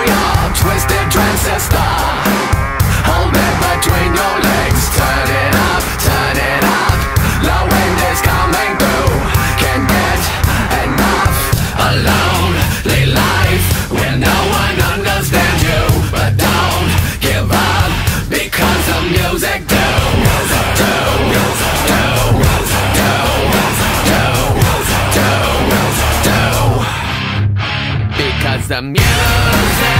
warrior, twisted transistor. The music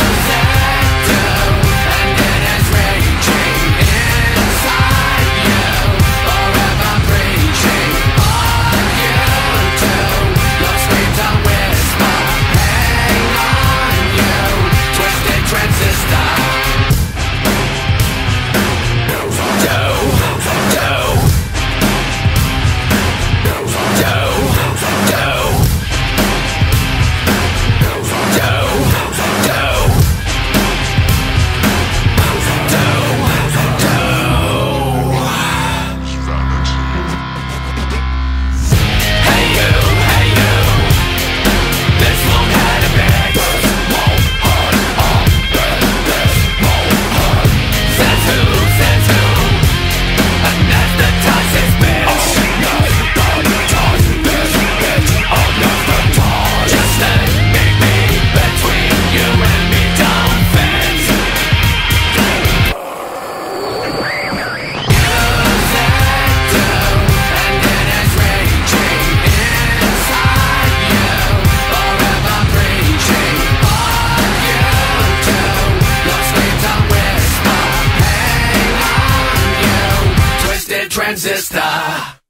Transistor